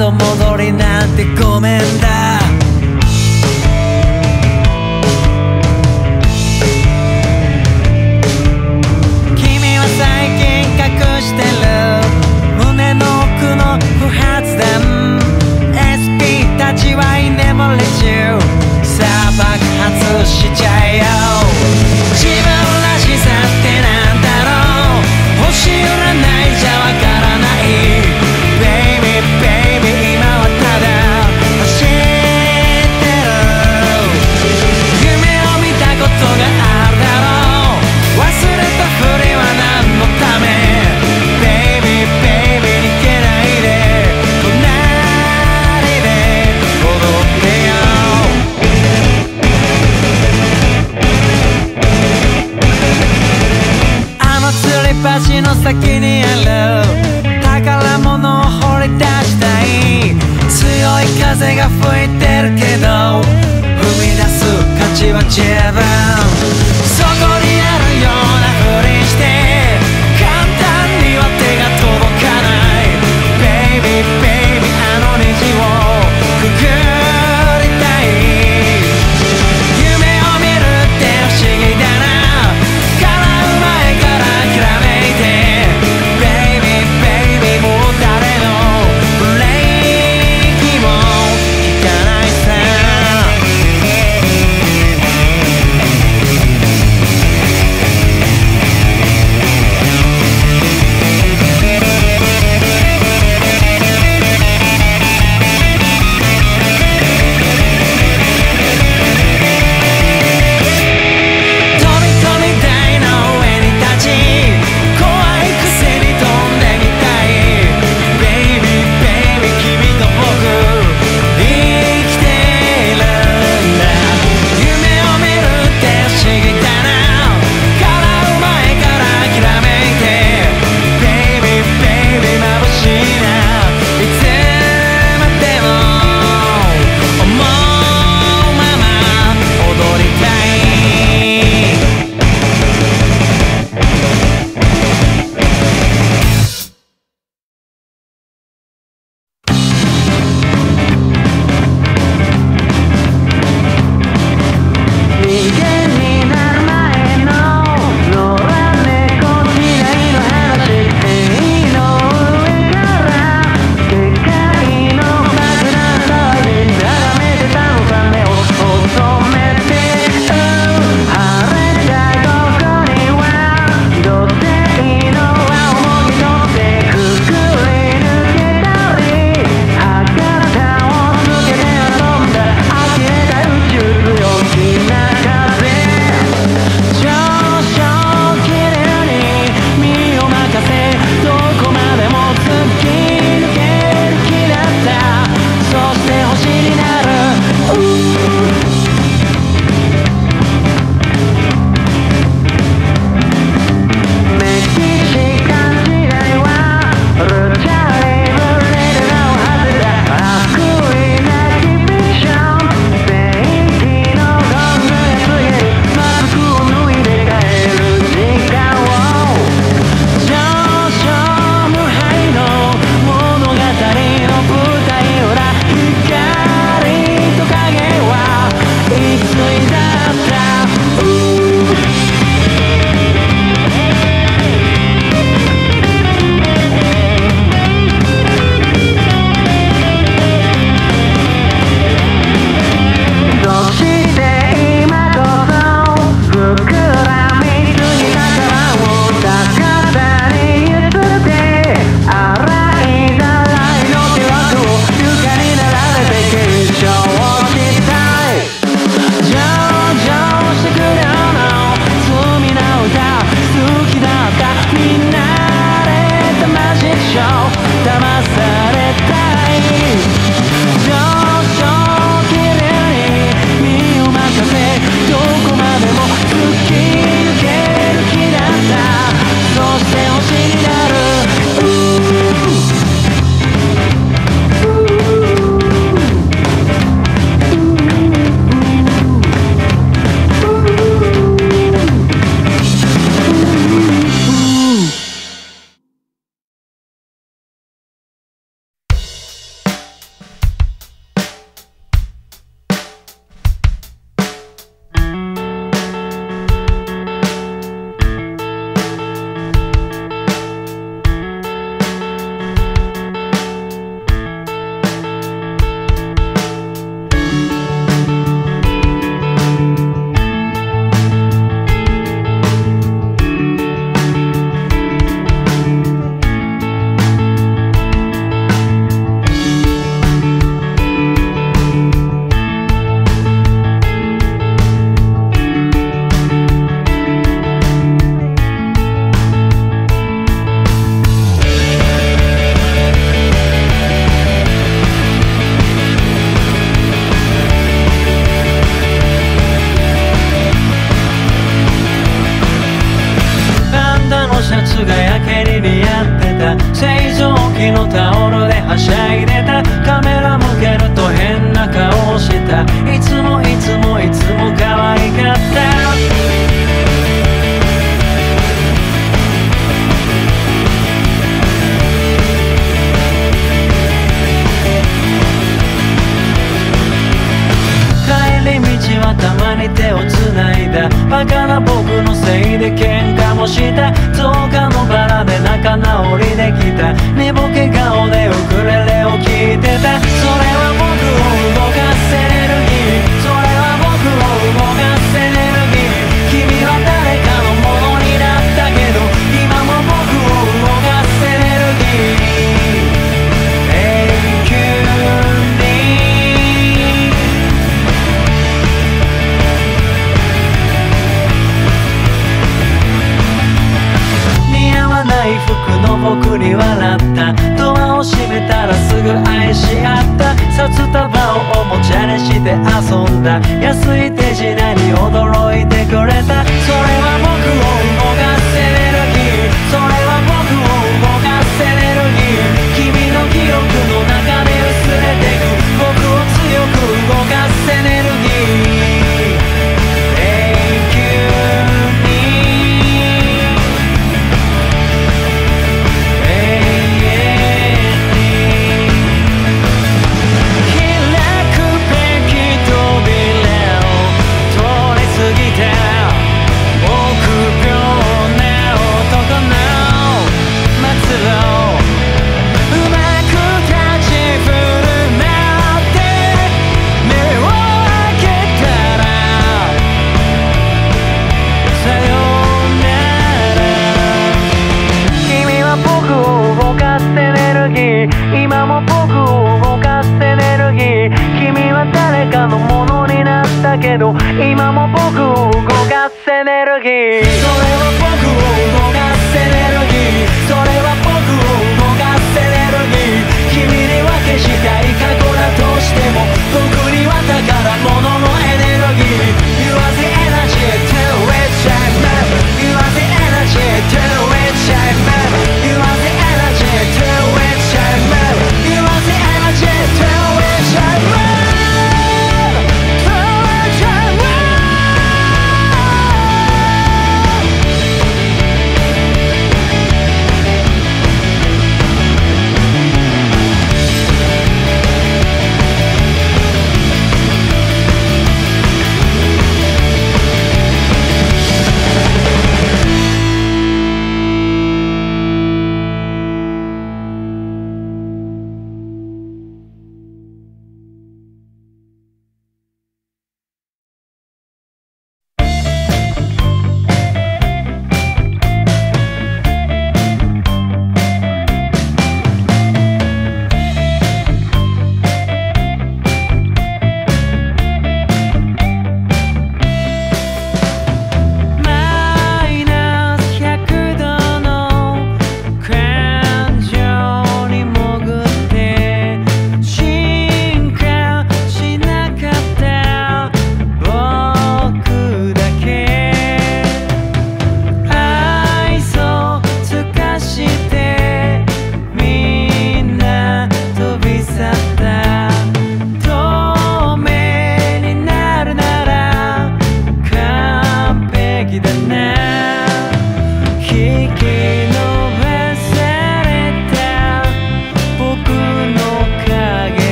後戻りなんてごめんだ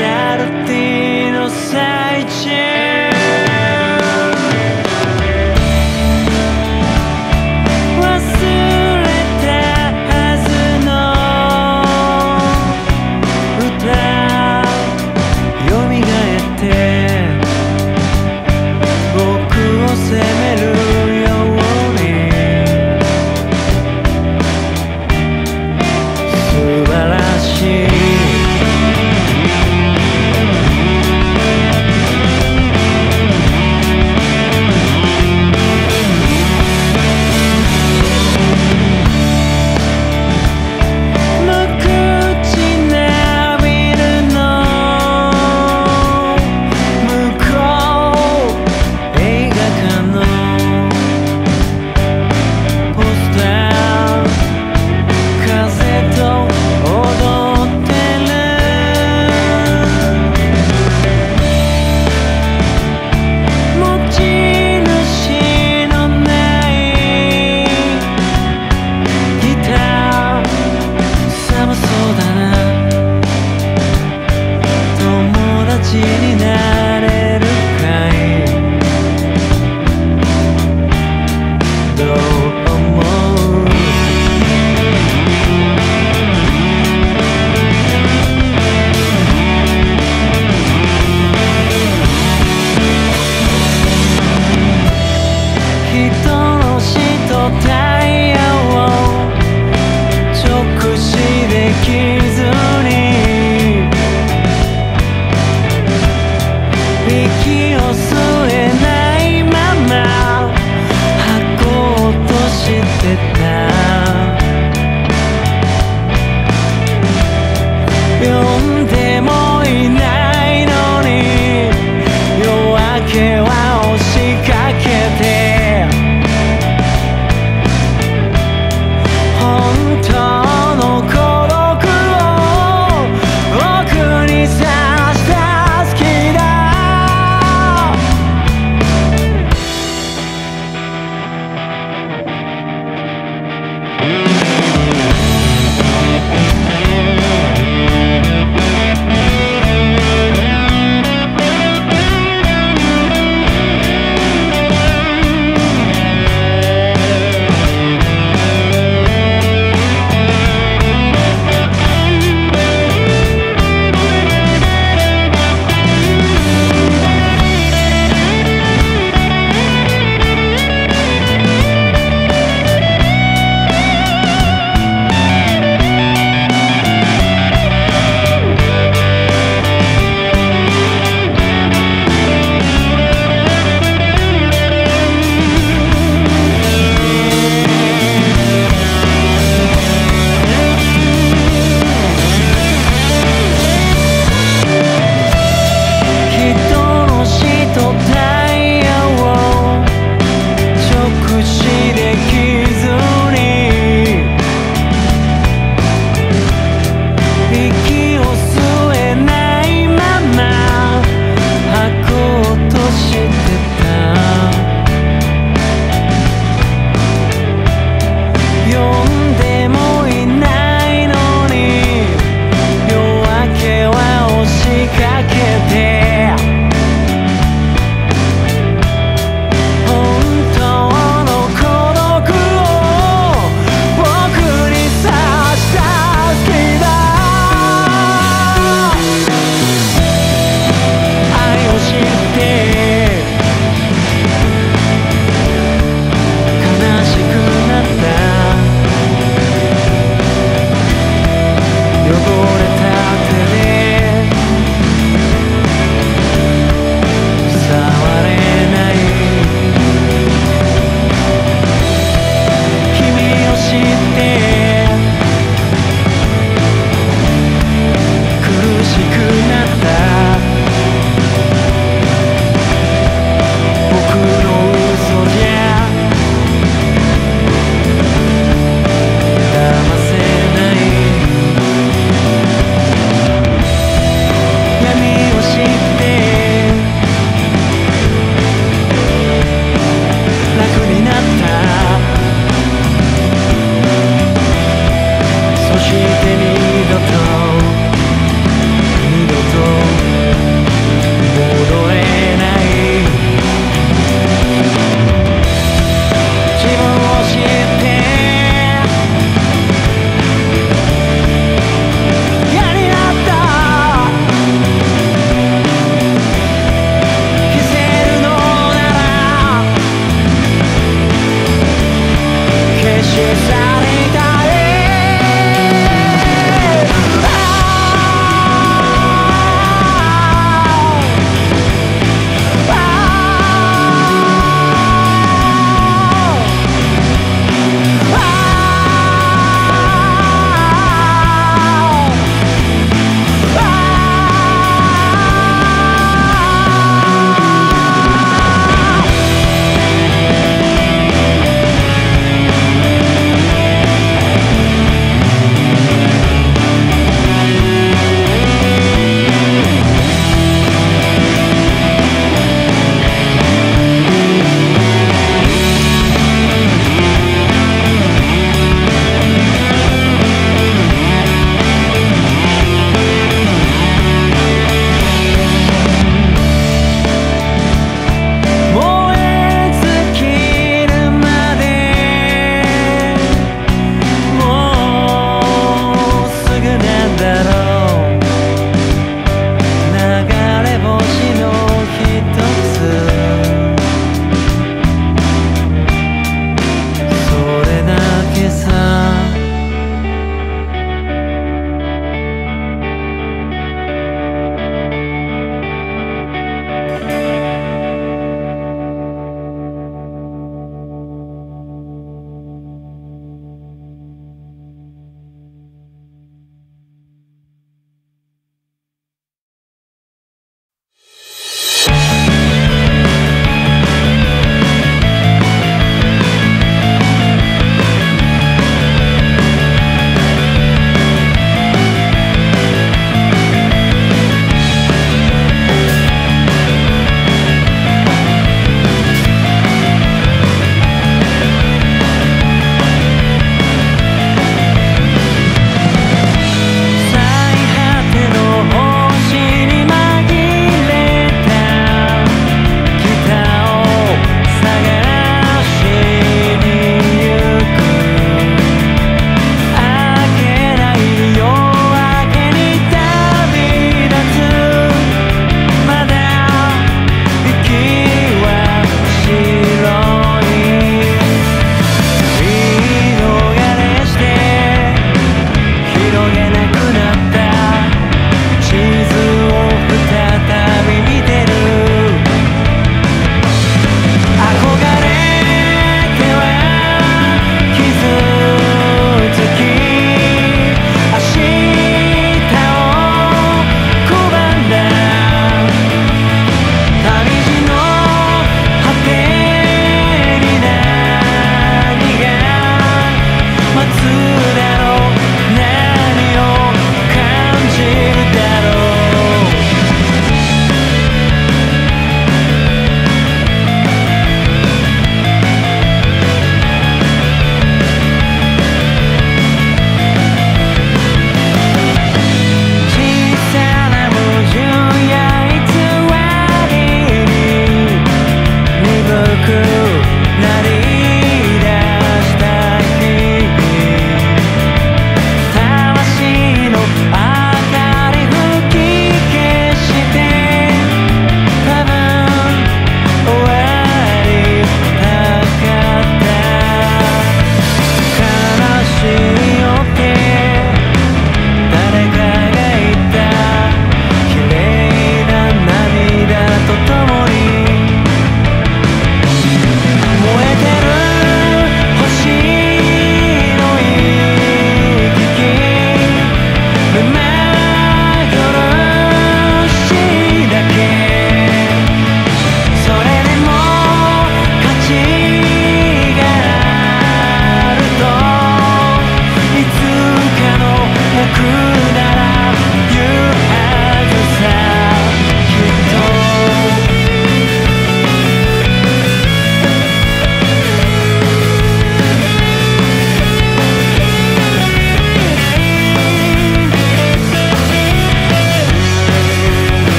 sognarti, non sai c'è. Certo してみ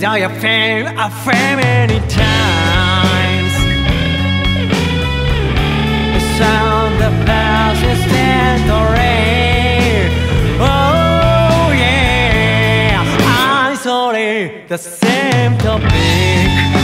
desire fame a fame many times. The sound of persistent rain Oh yeah. I'm sorry the same topic